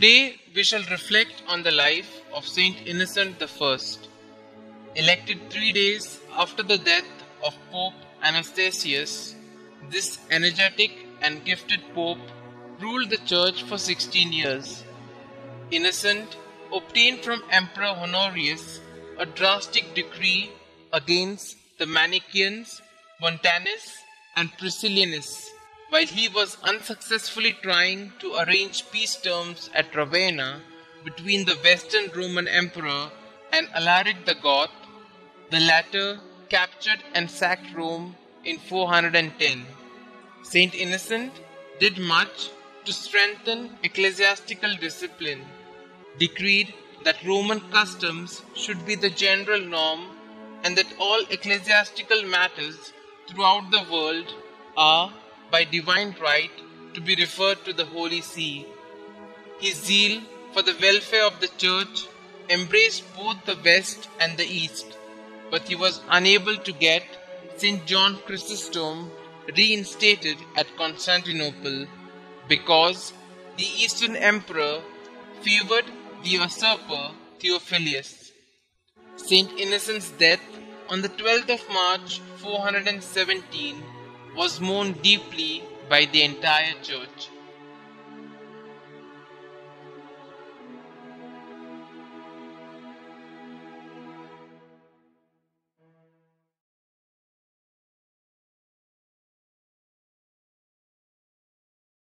we shall reflect on the life of Saint Innocent I. Elected three days after the death of Pope Anastasius, this energetic and gifted Pope ruled the Church for 16 years. Innocent obtained from Emperor Honorius a drastic decree against the Manichaeans, Montanus, and Priscillianists while he was unsuccessfully trying to arrange peace terms at Ravenna between the Western Roman Emperor and Alaric the Goth, the latter captured and sacked Rome in 410. Saint Innocent did much to strengthen ecclesiastical discipline, decreed that Roman customs should be the general norm and that all ecclesiastical matters throughout the world are by divine right to be referred to the Holy See. His zeal for the welfare of the Church embraced both the West and the East, but he was unable to get St. John Chrysostom reinstated at Constantinople because the Eastern Emperor favored the usurper Theophilus. Saint Innocent's death on the 12th of March 417 was mourned deeply by the entire church.